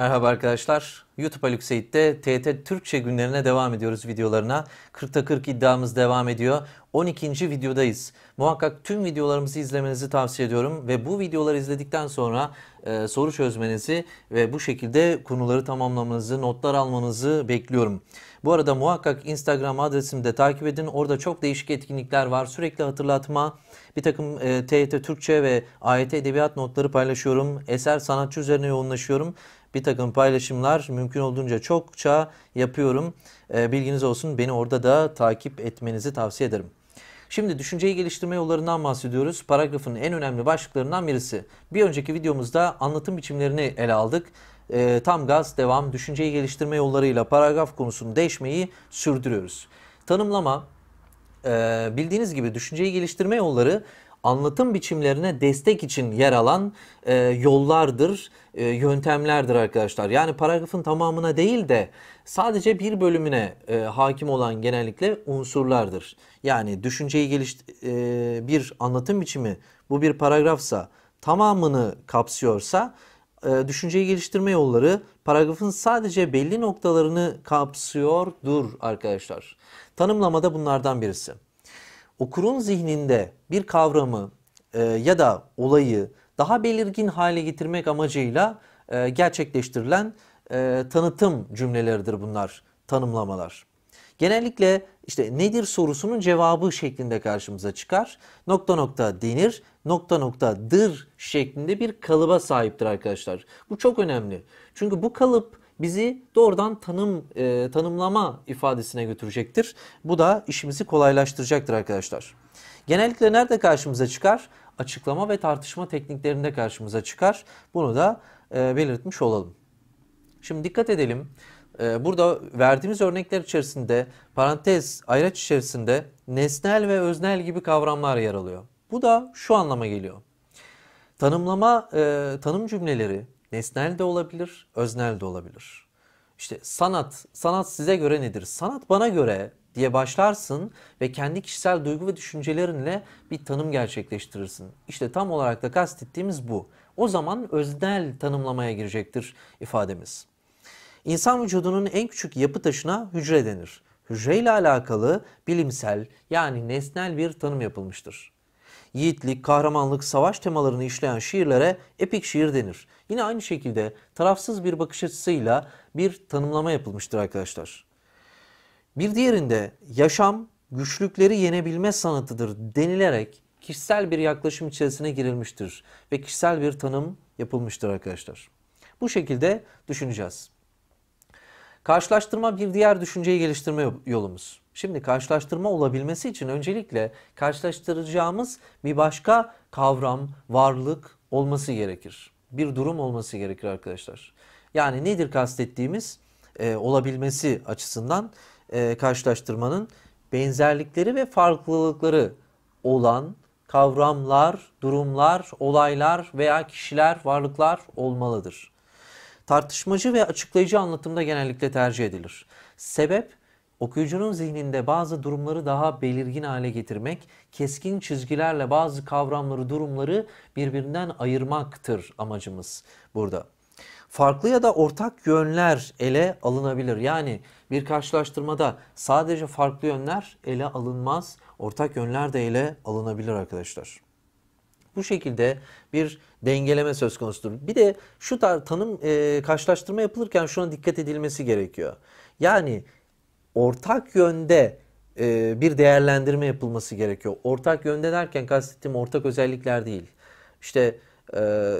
Merhaba arkadaşlar. YouTube Haluk Seyit'te TET Türkçe günlerine devam ediyoruz videolarına. 40'ta 40 iddiamız devam ediyor. 12. videodayız. Muhakkak tüm videolarımızı izlemenizi tavsiye ediyorum ve bu videoları izledikten sonra e, soru çözmenizi ve bu şekilde konuları tamamlamanızı, notlar almanızı bekliyorum. Bu arada muhakkak Instagram adresimi de takip edin. Orada çok değişik etkinlikler var. Sürekli hatırlatma, bir takım e, TYT Türkçe ve AYT Edebiyat notları paylaşıyorum. Eser sanatçı üzerine yoğunlaşıyorum bir takım paylaşımlar mümkün olduğunca çokça yapıyorum. E, bilginiz olsun beni orada da takip etmenizi tavsiye ederim. Şimdi düşünceyi geliştirme yollarından bahsediyoruz. Paragrafın en önemli başlıklarından birisi. Bir önceki videomuzda anlatım biçimlerini ele aldık. E, tam gaz devam düşünceyi geliştirme yollarıyla paragraf konusunu değişmeyi sürdürüyoruz. Tanımlama e, bildiğiniz gibi düşünceyi geliştirme yolları anlatım biçimlerine destek için yer alan e, yollardır, e, yöntemlerdir arkadaşlar. Yani paragrafın tamamına değil de sadece bir bölümüne e, hakim olan genellikle unsurlardır. Yani düşünceyi geliş e, bir anlatım biçimi bu bir paragrafsa tamamını kapsıyorsa e, düşünceyi geliştirme yolları paragrafın sadece belli noktalarını kapsıyordur arkadaşlar. Tanımlamada bunlardan birisi okurun zihninde bir kavramı e, ya da olayı daha belirgin hale getirmek amacıyla e, gerçekleştirilen e, tanıtım cümleleridir bunlar, tanımlamalar. Genellikle işte nedir sorusunun cevabı şeklinde karşımıza çıkar. Nokta nokta denir, nokta nokta dır şeklinde bir kalıba sahiptir arkadaşlar. Bu çok önemli. Çünkü bu kalıp bizi doğrudan tanım e, tanımlama ifadesine götürecektir. Bu da işimizi kolaylaştıracaktır arkadaşlar. Genellikle nerede karşımıza çıkar? Açıklama ve tartışma tekniklerinde karşımıza çıkar. Bunu da e, belirtmiş olalım. Şimdi dikkat edelim. E, burada verdiğimiz örnekler içerisinde parantez, ayraç içerisinde nesnel ve öznel gibi kavramlar yer alıyor. Bu da şu anlama geliyor. Tanımlama, e, tanım cümleleri Nesnel de olabilir, öznel de olabilir. İşte sanat, sanat size göre nedir? Sanat bana göre diye başlarsın ve kendi kişisel duygu ve düşüncelerinle bir tanım gerçekleştirirsin. İşte tam olarak da kastettiğimiz bu. O zaman öznel tanımlamaya girecektir ifademiz. İnsan vücudunun en küçük yapı taşına hücre denir. Hücre ile alakalı bilimsel yani nesnel bir tanım yapılmıştır yiğitlik, kahramanlık, savaş temalarını işleyen şiirlere epik şiir denir. Yine aynı şekilde tarafsız bir bakış açısıyla bir tanımlama yapılmıştır arkadaşlar. Bir diğerinde yaşam güçlükleri yenebilme sanatıdır denilerek kişisel bir yaklaşım içerisine girilmiştir ve kişisel bir tanım yapılmıştır arkadaşlar. Bu şekilde düşüneceğiz. Karşılaştırma bir diğer düşünceyi geliştirme yolumuz. Şimdi karşılaştırma olabilmesi için öncelikle karşılaştıracağımız bir başka kavram, varlık olması gerekir. Bir durum olması gerekir arkadaşlar. Yani nedir kastettiğimiz e, olabilmesi açısından e, karşılaştırmanın benzerlikleri ve farklılıkları olan kavramlar, durumlar, olaylar veya kişiler, varlıklar olmalıdır. Tartışmacı ve açıklayıcı anlatımda genellikle tercih edilir. Sebep okuyucunun zihninde bazı durumları daha belirgin hale getirmek, keskin çizgilerle bazı kavramları, durumları birbirinden ayırmaktır amacımız burada. Farklı ya da ortak yönler ele alınabilir. Yani bir karşılaştırmada sadece farklı yönler ele alınmaz, ortak yönler de ele alınabilir arkadaşlar. Bu şekilde bir dengeleme söz konusudur. Bir de şu tanım e, karşılaştırma yapılırken şuna dikkat edilmesi gerekiyor. Yani ortak yönde e, bir değerlendirme yapılması gerekiyor. Ortak yönde derken kastettiğim ortak özellikler değil. İşte e,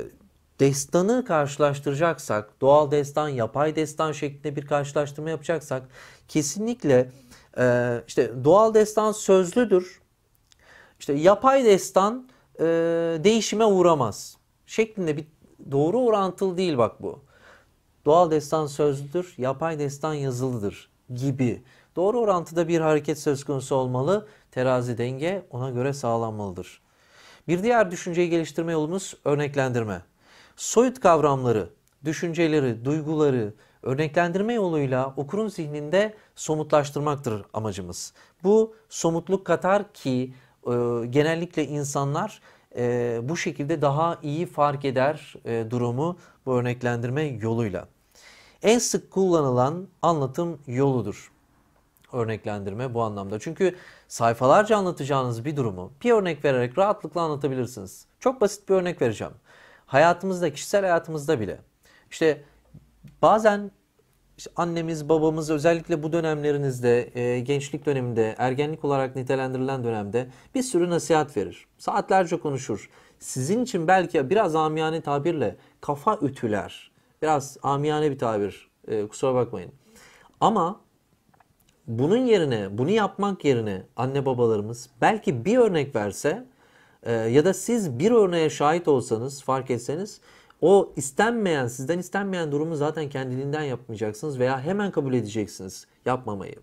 destanı karşılaştıracaksak, doğal destan, yapay destan şeklinde bir karşılaştırma yapacaksak kesinlikle e, işte doğal destan sözlüdür. İşte yapay destan e, değişime uğramaz şeklinde bir doğru orantılı değil bak bu. Doğal destan sözlüdür, yapay destan yazılıdır gibi. Doğru orantıda bir hareket söz konusu olmalı. Terazi denge ona göre sağlanmalıdır. Bir diğer düşünceyi geliştirme yolumuz örneklendirme. Soyut kavramları, düşünceleri, duyguları örneklendirme yoluyla okurun zihninde somutlaştırmaktır amacımız. Bu somutluk katar ki e, genellikle insanlar e, bu şekilde daha iyi fark eder e, durumu bu örneklendirme yoluyla. En sık kullanılan anlatım yoludur örneklendirme bu anlamda. Çünkü sayfalarca anlatacağınız bir durumu bir örnek vererek rahatlıkla anlatabilirsiniz. Çok basit bir örnek vereceğim. Hayatımızda, kişisel hayatımızda bile. İşte bazen işte annemiz, babamız özellikle bu dönemlerinizde, e, gençlik döneminde, ergenlik olarak nitelendirilen dönemde bir sürü nasihat verir. Saatlerce konuşur. Sizin için belki biraz amiyane tabirle kafa ütüler. Biraz amiyane bir tabir, e, kusura bakmayın. Ama bunun yerine, bunu yapmak yerine anne babalarımız belki bir örnek verse e, ya da siz bir örneğe şahit olsanız, fark etseniz o istenmeyen, sizden istenmeyen durumu zaten kendiliğinden yapmayacaksınız veya hemen kabul edeceksiniz yapmamayı.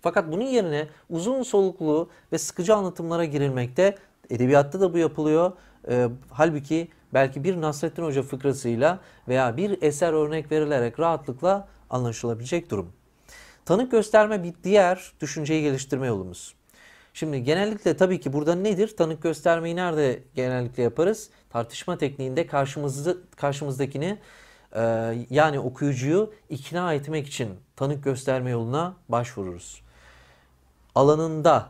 Fakat bunun yerine uzun soluklu ve sıkıcı anlatımlara girilmekte, edebiyatta da bu yapılıyor. E, halbuki belki bir Nasrettin Hoca fıkrasıyla veya bir eser örnek verilerek rahatlıkla anlaşılabilecek durum. Tanık gösterme bir diğer düşünceyi geliştirme yolumuz. Şimdi genellikle tabii ki burada nedir? Tanık göstermeyi nerede genellikle yaparız? Tartışma tekniğinde karşımızda, karşımızdakini e, yani okuyucuyu ikna etmek için tanık gösterme yoluna başvururuz. Alanında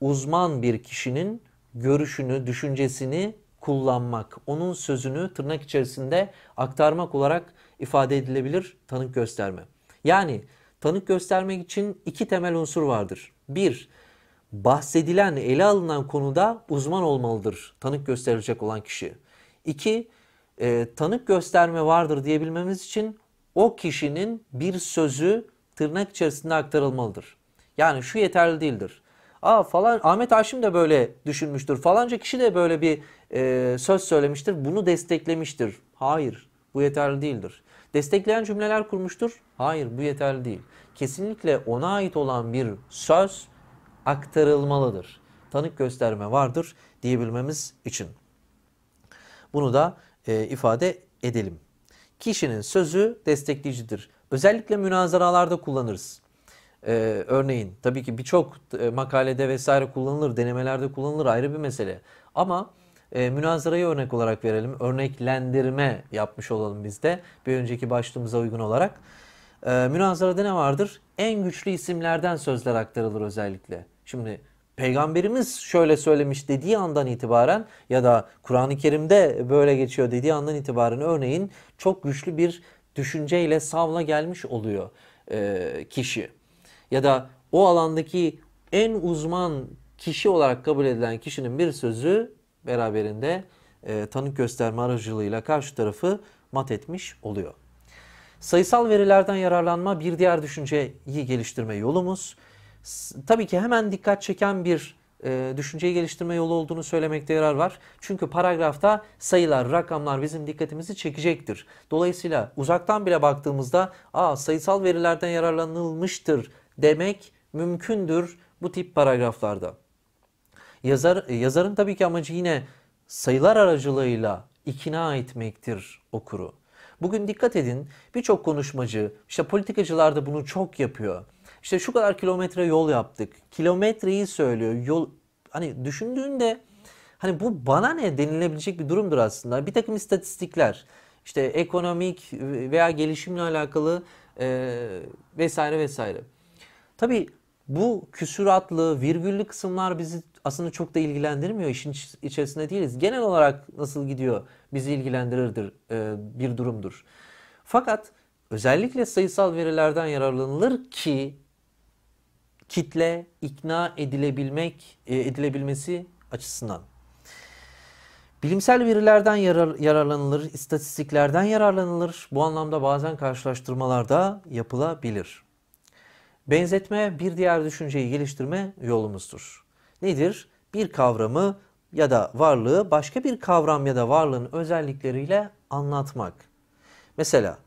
uzman bir kişinin görüşünü, düşüncesini kullanmak, onun sözünü tırnak içerisinde aktarmak olarak ifade edilebilir tanık gösterme. Yani tanık göstermek için iki temel unsur vardır. Bir, bahsedilen, ele alınan konuda uzman olmalıdır tanık gösterecek olan kişi. İki, e, tanık gösterme vardır diyebilmemiz için o kişinin bir sözü tırnak içerisinde aktarılmalıdır. Yani şu yeterli değildir. Aa falan Ahmet Haşim de böyle düşünmüştür. Falanca kişi de böyle bir e, söz söylemiştir. Bunu desteklemiştir. Hayır, bu yeterli değildir. Destekleyen cümleler kurmuştur. Hayır, bu yeterli değil. Kesinlikle ona ait olan bir söz aktarılmalıdır. Tanık gösterme vardır diyebilmemiz için. Bunu da e, ifade edelim. Kişinin sözü destekleyicidir. Özellikle münazaralarda kullanırız. Ee, örneğin tabii ki birçok e, makalede vesaire kullanılır, denemelerde kullanılır ayrı bir mesele. Ama e, münazarayı örnek olarak verelim. Örneklendirme yapmış olalım biz de bir önceki başlığımıza uygun olarak. E, münazarada ne vardır? En güçlü isimlerden sözler aktarılır özellikle. Şimdi Peygamberimiz şöyle söylemiş dediği andan itibaren ya da Kur'an-ı Kerim'de böyle geçiyor dediği andan itibaren örneğin çok güçlü bir düşünceyle savla gelmiş oluyor e, kişi. Ya da o alandaki en uzman kişi olarak kabul edilen kişinin bir sözü beraberinde e, tanık gösterme aracılığıyla karşı tarafı mat etmiş oluyor. Sayısal verilerden yararlanma bir diğer düşünceyi geliştirme yolumuz. Tabii ki hemen dikkat çeken bir e, düşünceyi geliştirme yolu olduğunu söylemekte yarar var. Çünkü paragrafta sayılar, rakamlar bizim dikkatimizi çekecektir. Dolayısıyla uzaktan bile baktığımızda Aa, sayısal verilerden yararlanılmıştır demek mümkündür bu tip paragraflarda. Yazar, yazarın tabii ki amacı yine sayılar aracılığıyla ikna etmektir okuru. Bugün dikkat edin birçok konuşmacı, işte politikacılar da bunu çok yapıyor. İşte şu kadar kilometre yol yaptık. Kilometreyi söylüyor. Yol hani düşündüğünde hani bu bana ne denilebilecek bir durumdur aslında. Bir takım istatistikler işte ekonomik veya gelişimle alakalı e, vesaire vesaire. Tabii bu küsuratlı, virgüllü kısımlar bizi aslında çok da ilgilendirmiyor. İşin içerisinde değiliz. Genel olarak nasıl gidiyor bizi ilgilendirirdir e, bir durumdur. Fakat özellikle sayısal verilerden yararlanılır ki kitle ikna edilebilmek e, edilebilmesi açısından. Bilimsel verilerden yarar, yararlanılır, istatistiklerden yararlanılır. Bu anlamda bazen karşılaştırmalar da yapılabilir. Benzetme bir diğer düşünceyi geliştirme yolumuzdur. Nedir? Bir kavramı ya da varlığı başka bir kavram ya da varlığın özellikleriyle anlatmak. Mesela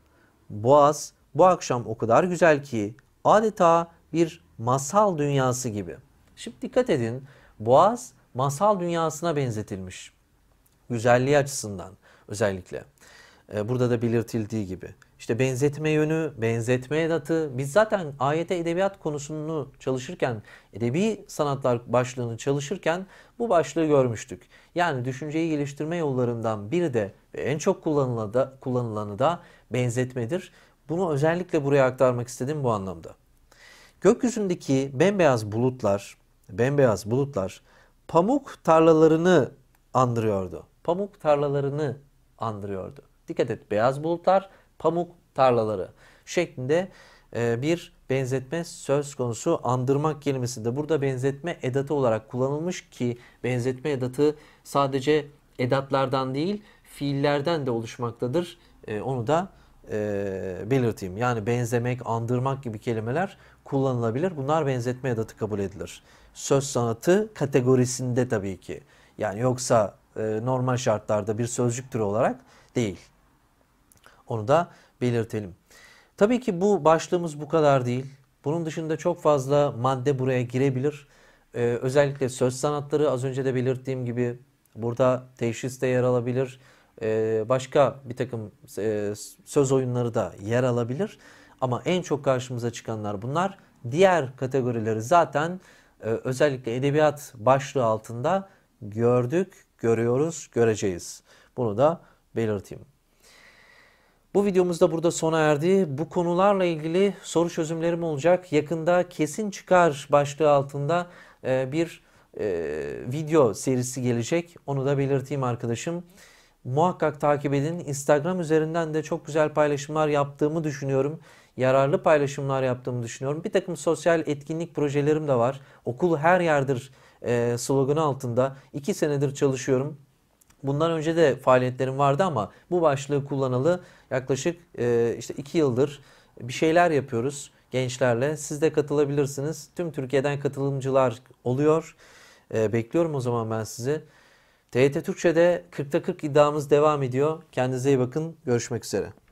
Boğaz bu akşam o kadar güzel ki adeta bir masal dünyası gibi. Şimdi dikkat edin Boğaz masal dünyasına benzetilmiş. Güzelliği açısından özellikle. Ee, burada da belirtildiği gibi. İşte benzetme yönü, benzetme edatı. Biz zaten ayete edebiyat konusunu çalışırken, edebi sanatlar başlığını çalışırken bu başlığı görmüştük. Yani düşünceyi geliştirme yollarından biri de ve en çok kullanılanı da, kullanılanı da benzetmedir. Bunu özellikle buraya aktarmak istedim bu anlamda. Gökyüzündeki bembeyaz bulutlar, bembeyaz bulutlar pamuk tarlalarını andırıyordu. Pamuk tarlalarını andırıyordu. Dikkat et beyaz bulutlar, pamuk tarlaları şeklinde e, bir benzetme söz konusu. Andırmak kelimesi de burada benzetme edatı olarak kullanılmış ki benzetme edatı sadece edatlardan değil fiillerden de oluşmaktadır. E, onu da e, belirteyim. Yani benzemek, andırmak gibi kelimeler kullanılabilir. Bunlar benzetme edatı kabul edilir. Söz sanatı kategorisinde tabii ki. Yani yoksa normal şartlarda bir sözcük türü olarak değil. Onu da belirtelim. Tabii ki bu başlığımız bu kadar değil. Bunun dışında çok fazla madde buraya girebilir. Ee, özellikle söz sanatları az önce de belirttiğim gibi burada teşhis de yer alabilir. Ee, başka bir takım e, söz oyunları da yer alabilir. Ama en çok karşımıza çıkanlar bunlar. Diğer kategorileri zaten e, özellikle edebiyat başlığı altında gördük, görüyoruz, göreceğiz. Bunu da belirteyim. Bu videomuz da burada sona erdi. Bu konularla ilgili soru çözümlerim olacak. Yakında kesin çıkar başlığı altında e, bir e, video serisi gelecek. Onu da belirteyim arkadaşım. Muhakkak takip edin. Instagram üzerinden de çok güzel paylaşımlar yaptığımı düşünüyorum. Yararlı paylaşımlar yaptığımı düşünüyorum. Bir takım sosyal etkinlik projelerim de var. Okul her yerdir e, sloganı altında. iki senedir çalışıyorum. Bundan önce de faaliyetlerim vardı ama bu başlığı kullanalı yaklaşık e, işte iki yıldır bir şeyler yapıyoruz gençlerle. Siz de katılabilirsiniz. Tüm Türkiye'den katılımcılar oluyor. E, bekliyorum o zaman ben sizi. TYT Türkçe'de 40'ta 40 iddiamız devam ediyor. Kendinize iyi bakın. Görüşmek üzere.